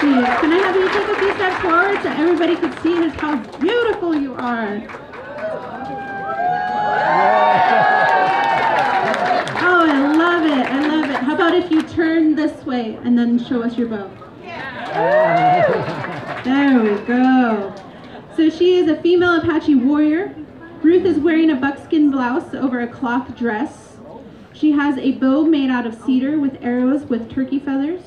Steve. Can I have you take a few steps forward so everybody can see just how beautiful you are? Oh, I love it. I love it. How about if you turn this way and then show us your bow? There we go. So she is a female Apache warrior. Ruth is wearing a buckskin blouse over a cloth dress. She has a bow made out of cedar with arrows with turkey feathers.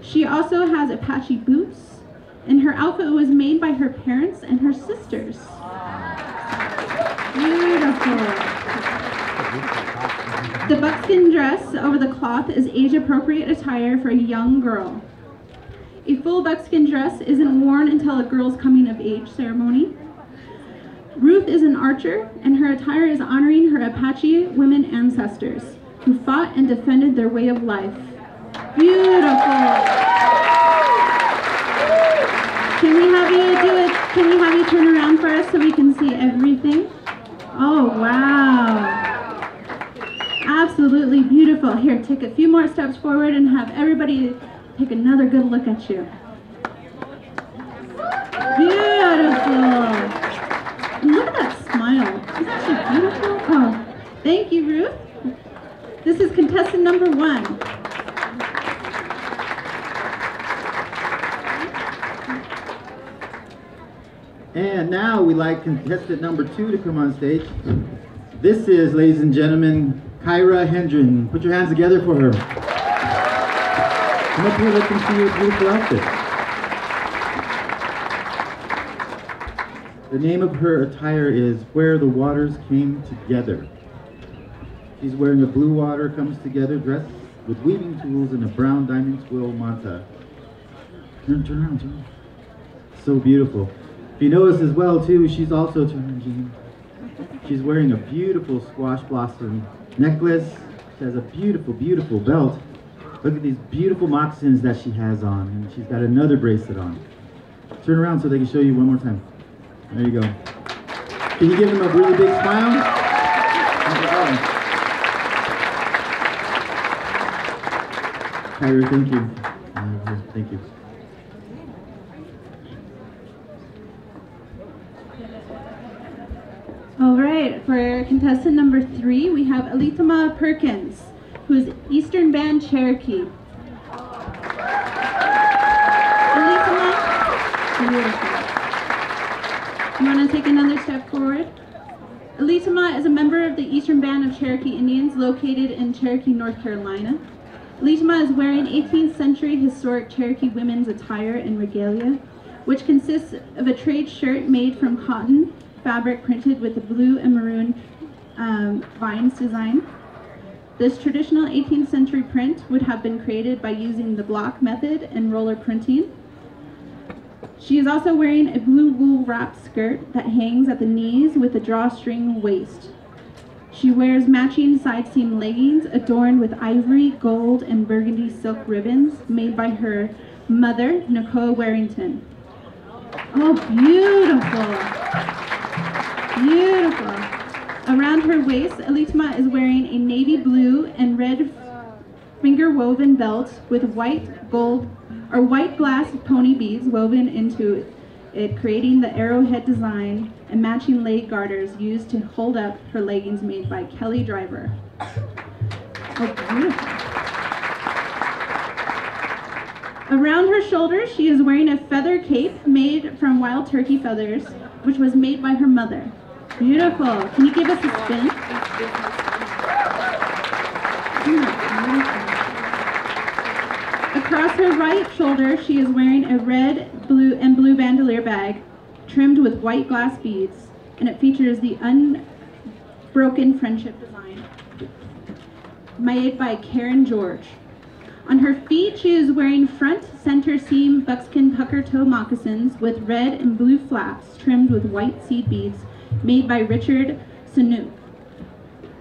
She also has Apache boots, and her outfit was made by her parents and her sisters. Beautiful. The buckskin dress over the cloth is age appropriate attire for a young girl. A full buckskin dress isn't worn until a girl's coming of age ceremony. Ruth is an archer, and her attire is honoring her Apache women ancestors who fought and defended their way of life. Beautiful. Can we have you do it? Can we have you turn around for us so we can see everything? Oh, wow. Absolutely beautiful. Here, take a few more steps forward and have everybody take another good look at you. Beautiful. Look at that smile. Isn't she beautiful? Oh, thank you, Ruth. This is contestant number one. And now we like contestant number two to come on stage. This is, ladies and gentlemen, Kyra Hendren. Put your hands together for her. Come up here, let them see your beautiful outfit. The name of her attire is Where the Waters Came Together. She's wearing a blue water comes together dress with weaving tools and a brown diamond twill manta. Turn, turn around, turn around. So beautiful. If you notice as well too, she's also turning. She's wearing a beautiful squash blossom necklace. She has a beautiful, beautiful belt. Look at these beautiful moccasins that she has on. And she's got another bracelet on. Turn around so they can show you one more time. There you go. Can you give them a really big smile? Kyra, thank you. Thank you. All right, for contestant number three, we have Alithama Perkins, who is Eastern Band Cherokee. Beautiful. You want to take another step forward? Elitama is a member of the Eastern Band of Cherokee Indians located in Cherokee, North Carolina. Elitama is wearing 18th century historic Cherokee women's attire and regalia, which consists of a trade shirt made from cotton fabric printed with a blue and maroon um, vines design. This traditional 18th century print would have been created by using the block method and roller printing. She is also wearing a blue wool wrap skirt that hangs at the knees with a drawstring waist. She wears matching side seam leggings adorned with ivory, gold, and burgundy silk ribbons made by her mother, Nicole Warrington. Oh, beautiful! Beautiful. Around her waist, Elitma is wearing a navy blue and red finger woven belt with white gold or white glass pony beads woven into it, creating the arrowhead design and matching leg garters used to hold up her leggings made by Kelly Driver. Oh. Around her shoulders, she is wearing a feather cape made from wild turkey feathers, which was made by her mother. Beautiful. Can you give us a spin? Across her right shoulder, she is wearing a red, blue, and blue bandolier bag trimmed with white glass beads, and it features the unbroken friendship design made by Karen George. On her feet, she is wearing front center seam buckskin pucker toe moccasins with red and blue flaps trimmed with white seed beads made by Richard Sanook.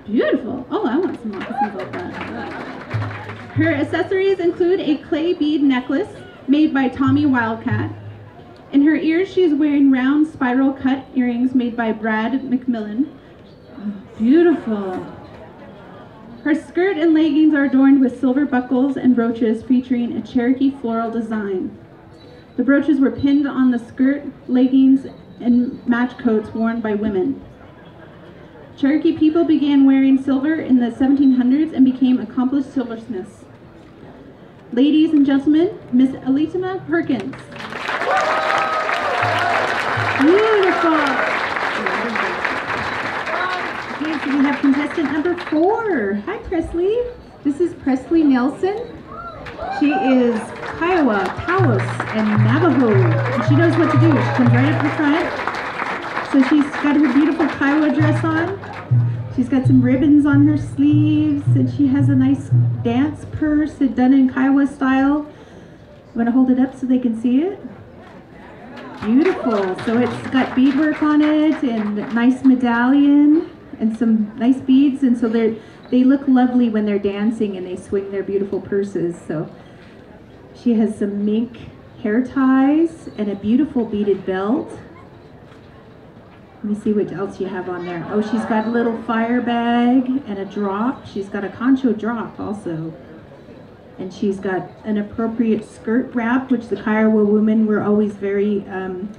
Beautiful. Oh, I want some moccasins like that. Her accessories include a clay bead necklace made by Tommy Wildcat. In her ears, she is wearing round spiral cut earrings made by Brad McMillan. Beautiful. Her skirt and leggings are adorned with silver buckles and brooches featuring a Cherokee floral design. The brooches were pinned on the skirt, leggings, and match coats worn by women. Cherokee people began wearing silver in the 1700s and became accomplished silversmiths. Ladies and gentlemen, Miss Elitima Perkins. Beautiful. Okay, so we have contestant number four. Hi, Presley. This is Presley Nelson. She is Kiowa, Taos, and Navajo. And she knows what to do. She comes right up the front. So she's got her beautiful Kiowa dress on. She's got some ribbons on her sleeves, and she has a nice dance purse done in Kiowa style. Want to hold it up so they can see it? Beautiful. So it's got beadwork on it and nice medallion and some nice beads, and so they they look lovely when they're dancing and they swing their beautiful purses. So she has some mink hair ties and a beautiful beaded belt. Let me see what else you have on there. Oh, she's got a little fire bag and a drop. She's got a concho drop also. And she's got an appropriate skirt wrap, which the Kiowa women were always very um,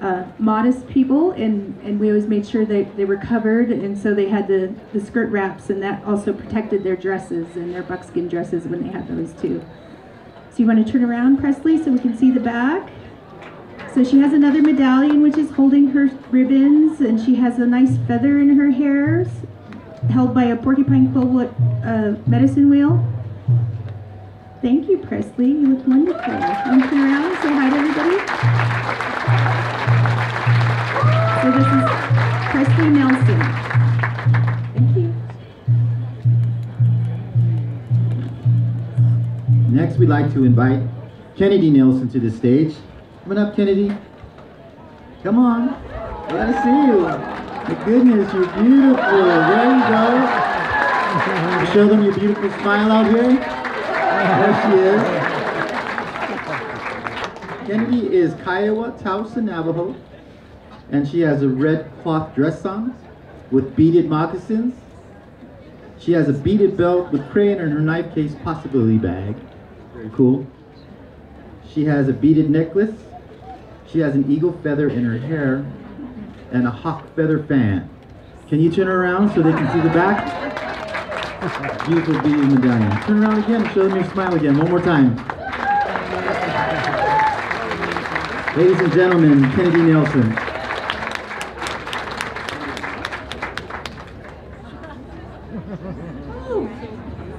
uh, modest people, and, and we always made sure that they were covered, and so they had the, the skirt wraps, and that also protected their dresses and their buckskin dresses when they had those too. So you want to turn around, Presley, so we can see the back? So she has another medallion which is holding her ribbons, and she has a nice feather in her hair, held by a porcupine quill uh, medicine wheel. Thank you, Presley. You look wonderful. To turn around say hi to everybody? So this is Presley Nelson. Next, we'd like to invite Kennedy Nelson to the stage. Come on up, Kennedy. Come on. I gotta see you. My goodness, you're beautiful. There you go. Show them your beautiful smile out here. There she is. Kennedy is Kiowa, and Navajo. And she has a red cloth dress on with beaded moccasins. She has a beaded belt with crayon in her knife case possibility bag. Very cool. She has a beaded necklace. She has an eagle feather in her hair and a hawk feather fan. Can you turn her around so they can see the back? Beautiful beaded medallion. Turn around again, show them your smile again, one more time. Ladies and gentlemen, Kennedy Nelson.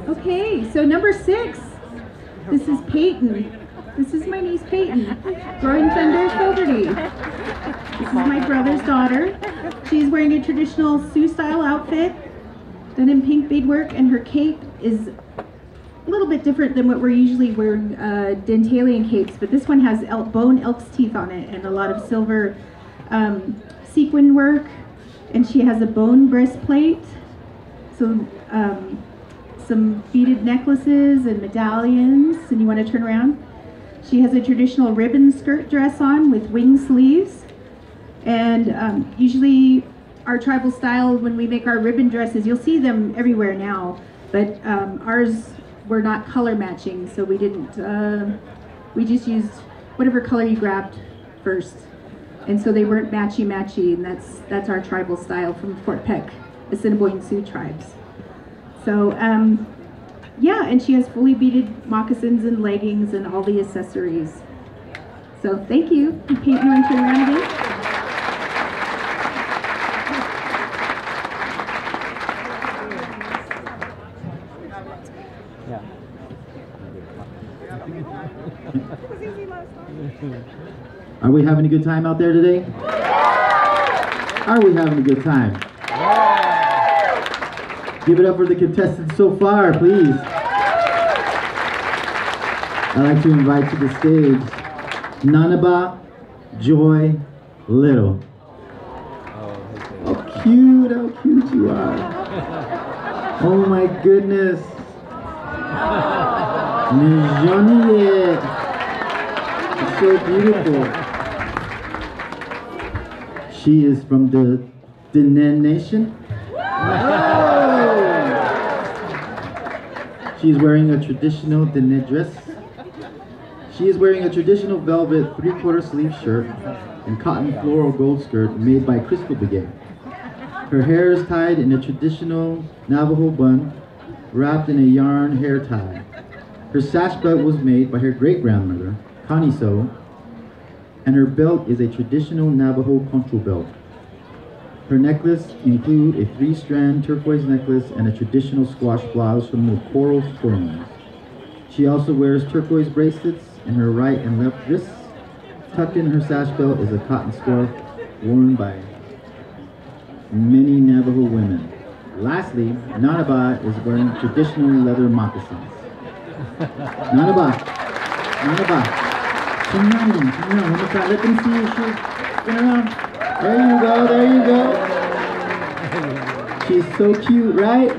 Okay, so number six. This is Peyton. This is my niece Peyton, Growing Thunder Fogarty. This is my brother's daughter. She's wearing a traditional Sioux style outfit, done in pink beadwork, and her cape is a little bit different than what we're usually wearing uh, dentalium capes, but this one has elk, bone elk's teeth on it and a lot of silver um, sequin work, and she has a bone breastplate. So um, some beaded necklaces and medallions, and you want to turn around? She has a traditional ribbon skirt dress on with wing sleeves. And um, usually our tribal style, when we make our ribbon dresses, you'll see them everywhere now, but um, ours were not color matching, so we didn't, uh, we just used whatever color you grabbed first. And so they weren't matchy-matchy, and that's, that's our tribal style from Fort Peck, Assiniboine Sioux tribes. So, um, yeah, and she has fully beaded moccasins and leggings and all the accessories. So thank you. Peyton, you? Are we having a good time out there today? Are we having a good time? Give it up for the contestants so far, please. I'd like to invite to the stage Nanaba Joy Little. Oh, how cute, how cute you are. Oh my goodness. So beautiful. She is from the Diné Nation. Oh! She's wearing a traditional Diné dress. She She is wearing a traditional velvet three-quarter sleeve shirt and cotton floral gold skirt made by Crystal Begay. Her hair is tied in a traditional Navajo bun wrapped in a yarn hair tie. Her sash belt was made by her great-grandmother, Connie So, and her belt is a traditional Navajo concho belt. Her necklace include a three-strand turquoise necklace and a traditional squash blossom from the coral stones. She also wears turquoise bracelets in her right and left wrists. Tucked in her sash belt is a cotton scarf worn by many Navajo women. Lastly, Nanaba is wearing traditional leather moccasins. Nanaba, Nanaba, turn around, then, turn around, one more time. Let them see your shoes. Turn around. There you go, there you go. She's so cute, right?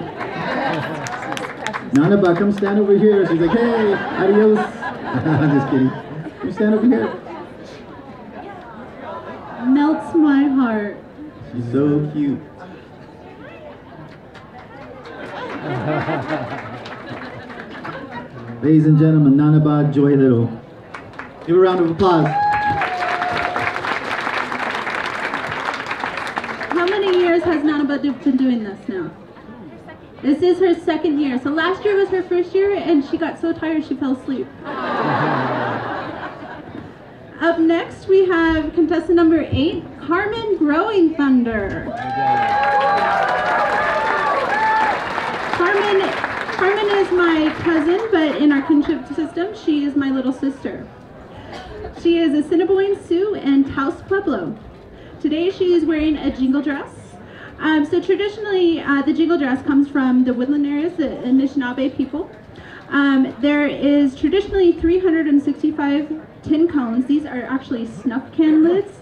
Nana Nanaba, come stand over here. She's like, hey, adios. I'm just kidding. Come stand over here. Melts my heart. She's so cute. Ladies and gentlemen, Nanaba Joy Little. Give a round of applause. How many years has Nanaba do- been doing this now? This is her second year. So last year was her first year, and she got so tired she fell asleep. Up next, we have contestant number eight, Carmen Growing Thunder. Carmen, Carmen is my cousin, but in our kinship system, she is my little sister. She is a Assiniboine Sioux and Taos Pueblo. Today she is wearing a jingle dress. Um, so traditionally, uh, the jingle dress comes from the woodland areas, the Anishinaabe people. Um, there is traditionally 365 tin cones. These are actually snuff can lids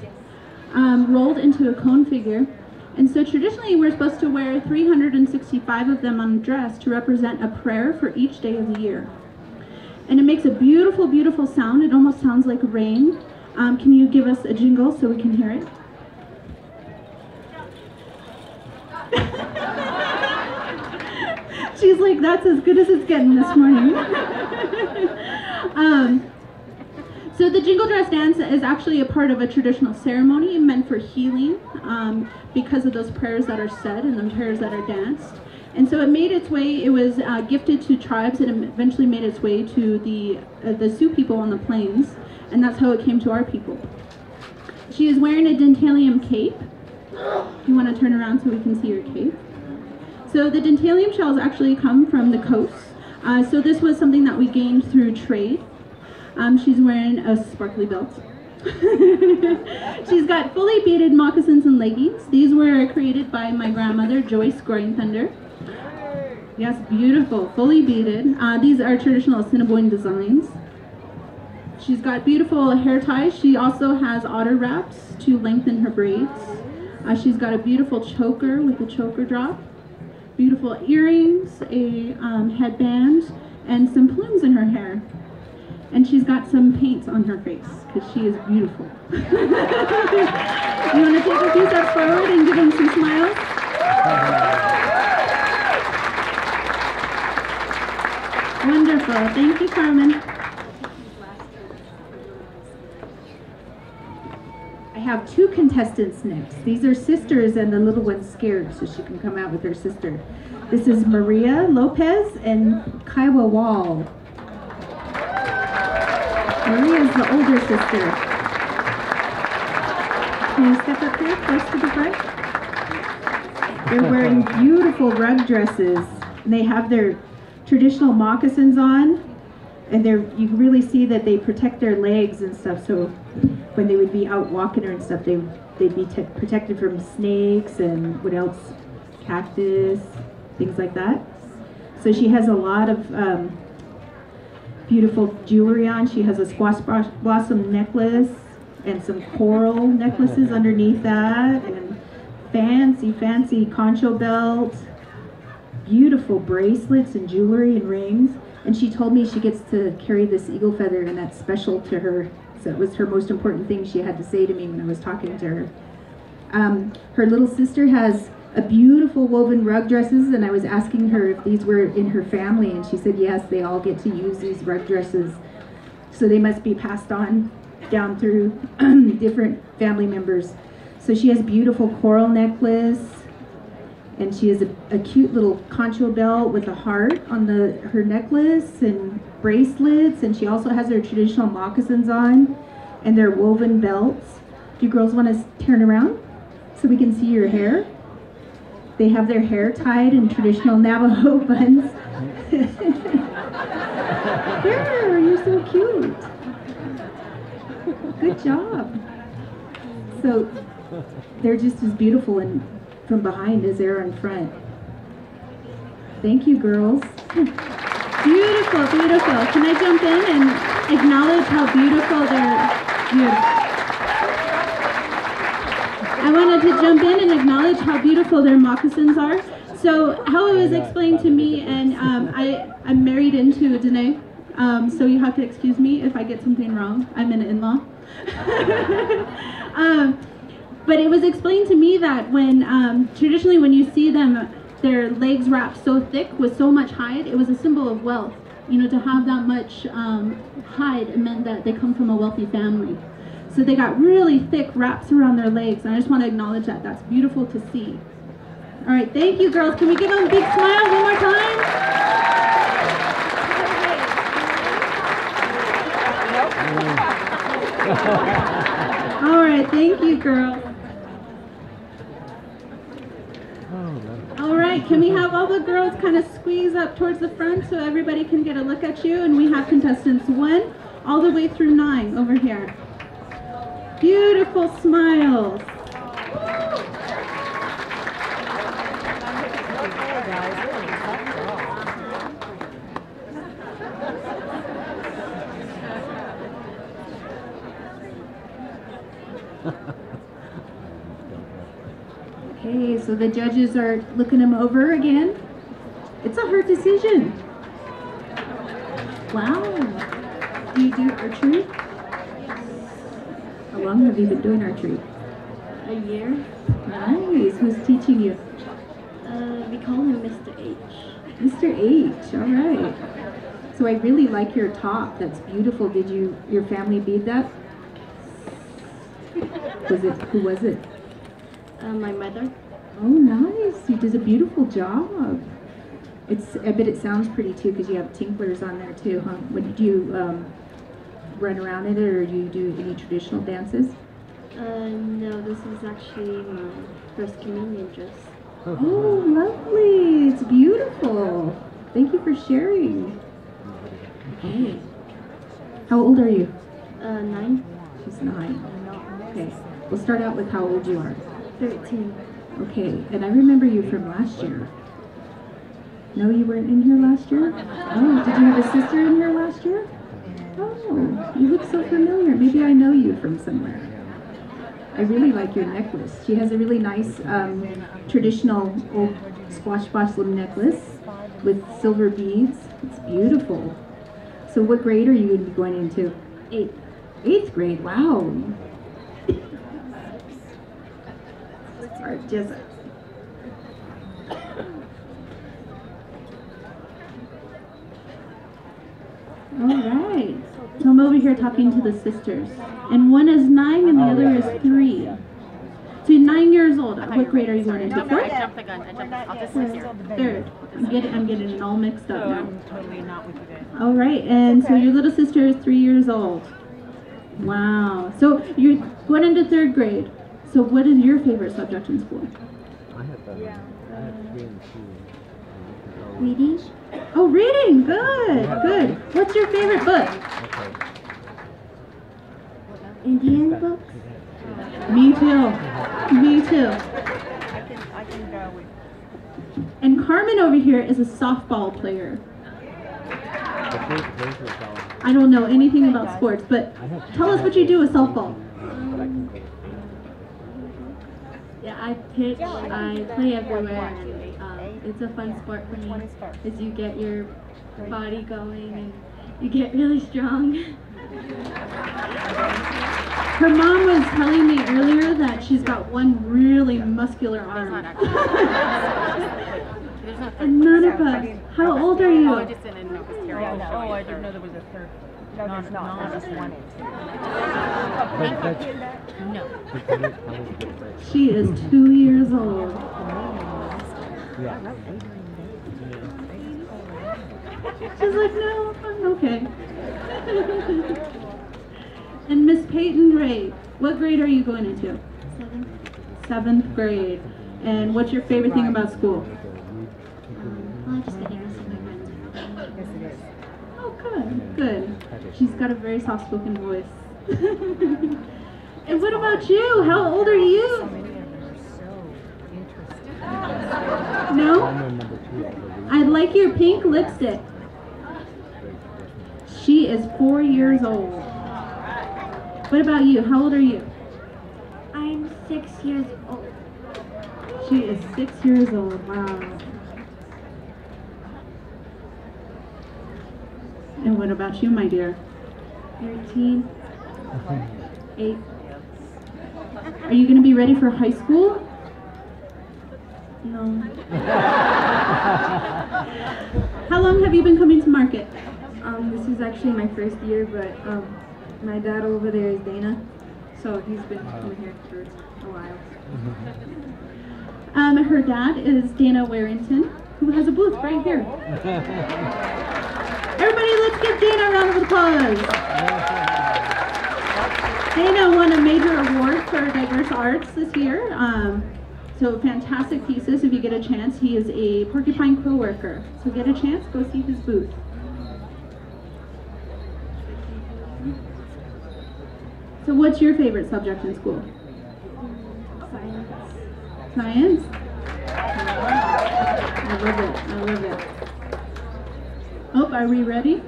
um, rolled into a cone figure. And so traditionally, we're supposed to wear 365 of them on a dress to represent a prayer for each day of the year. And it makes a beautiful, beautiful sound. It almost sounds like rain. Um, can you give us a jingle so we can hear it? She's like, that's as good as it's getting this morning. um, so the jingle dress dance is actually a part of a traditional ceremony meant for healing um, because of those prayers that are said and the prayers that are danced. And so it made its way, it was uh, gifted to tribes and eventually made its way to the, uh, the Sioux people on the plains. And that's how it came to our people. She is wearing a dentalium cape. You want to turn around so we can see your cape? So the dentalium shells actually come from the coast. Uh, so this was something that we gained through trade. Um, she's wearing a sparkly belt. she's got fully beaded moccasins and leggings. These were created by my grandmother, Joyce Growing Thunder. Yes, beautiful, fully beaded. Uh, these are traditional Assiniboine designs. She's got beautiful hair ties. She also has otter wraps to lengthen her braids. Uh, she's got a beautiful choker with a choker drop, beautiful earrings, a um, headband, and some plumes in her hair. And she's got some paints on her face because she is beautiful. you want to take a few steps forward and give them some smiles? Wonderful. Thank you, Carmen. I have two contestants next. These are sisters and the little one's scared, so she can come out with her sister. This is Maria Lopez and Kaiwa Wall. Maria is the older sister. Can you step up here close to the front? They're wearing beautiful rug dresses. And they have their traditional moccasins on. And they're you can really see that they protect their legs and stuff. So when they would be out walking her and stuff, they they'd be protected from snakes and what else, cactus, things like that. So she has a lot of um, beautiful jewelry on. She has a squash blossom necklace and some coral necklaces underneath that, and fancy, fancy concho belt, beautiful bracelets and jewelry and rings. And she told me she gets to carry this eagle feather, and that's special to her. So it was her most important thing she had to say to me when I was talking to her. Um, her little sister has a beautiful woven rug dresses, and I was asking her if these were in her family, and she said yes, they all get to use these rug dresses So they must be passed on down through different family members. So she has beautiful coral necklace, and she has a, a cute little concho belt with a heart on the her necklace and bracelets, and she also has her traditional moccasins on, and their woven belts. Do you girls want to turn around so we can see your hair? They have their hair tied in traditional Navajo buns. Here, you're so cute. Good job. So they're just as beautiful and from behind as they are in front. Thank you, girls. Beautiful, beautiful. Can I jump in and acknowledge how beautiful their beautiful. I wanted to jump in and acknowledge how beautiful their moccasins are. So how it was explained to me, and um, I, I'm married into Diné, um, so you have to excuse me if I get something wrong. I'm an in-law. um, but it was explained to me that when um, traditionally when you see them, their legs wrapped so thick with so much hide, it was a symbol of wealth. You know, to have that much um, hide, meant that they come from a wealthy family. So they got really thick wraps around their legs, and I just want to acknowledge that. That's beautiful to see. All right, thank you, girls. Can we give them a big smile one more time? All right, thank you, girls. All right, can we have all the girls kind of squeeze up towards the front so everybody can get a look at you? And we have contestants one all the way through nine over here. Beautiful smiles. Okay, so the judges are looking them over again. It's a hard decision. Wow. Do you do archery? How long have you been doing archery? A year. Nice. Who's teaching you? Uh, we call him Mr. H. Mr. H. All right. So I really like your top. That's beautiful. Did you your family bead that? Was it who was it? Uh, my mother. Oh, nice. You did a beautiful job. It's. I bet it sounds pretty too because you have tinklers on there too, huh? What did you um, run around in it, or do you do any traditional dances? Uh, no, this is actually my first communion dress. Oh, lovely. It's beautiful. Thank you for sharing. Okay. How old are you? Uh, nine, She's nine. Okay. We'll start out with how old you are. thirteen. Okay. And I remember you from last year. No, you weren't in here last year? Oh, did you have a sister in here last year? Oh, you look so familiar. Maybe I know you from somewhere. I really like your necklace. She has a really nice um, traditional old squash blossom necklace with silver beads. It's beautiful. So what grade are you going to be going into? Eight. Eighth grade. Wow. All right, just All right. So I'm over here talking to the sisters, and one is nine and the oh, other is three. So nine years old. What grade are you going into? No, I jumped the gun. I jumped. I'll just sit here. Third. I'm getting, I'm getting it all mixed up now. I'm totally not with you guys. All right, and so your little sister is three years old. Wow. So you're going into third grade. So what is your favorite subject in school? I have um, I have three and two. Reading. Oh, reading. Good, good. What's your favorite book? Okay. Indian books. Me too. Me too. I can I can go with. And Carmen over here is a softball player. But those, those were all, I don't know anything about sports, but tell us what you do with softball. But I can. Yeah, I pitch. I play everywhere, and um, it's a fun sport for me. As you get your body going and you get really strong. Her mom was telling me earlier that she's got one really muscular arm. There's not. and none of us How old are Oh, I you? just didn't know because Terry was Oh, I didn't know there was a third. No, non- there's not. There's just one. But that's, No. but that is probably different. She is two years old. Yeah. She's like, no, I'm okay. and Miss Peyton Ray, what grade are you going into? Seven. Seventh grade. And what's your favorite thing about school? Well, I just getting to see my friends. Oh, good, good. She's got a very soft-spoken voice. and what about you? How old are you? No? I'm on number two, I believe. I like your pink lipstick. She is four years old. What about you? How old are you? I'm six years old. She is six years old. Wow. And what about you, my dear? 13? 8? Are you going to be ready for high school? No. How long have you been coming to market? Um, this is actually my first year, but um, my dad over there is Dana, so he's been coming here for a while. Um, her dad is Dana Warrington, who has a booth right here. Everybody, let's give Dana a round of applause. Dana won a major award for diverse arts this year. Um, so fantastic pieces. If you get a chance, he is a porcupine quill worker. So get a chance, go see his booth. So what's your favorite subject in school? Science. Science? I love it. I love it. Oh, are we ready?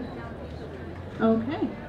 Okay.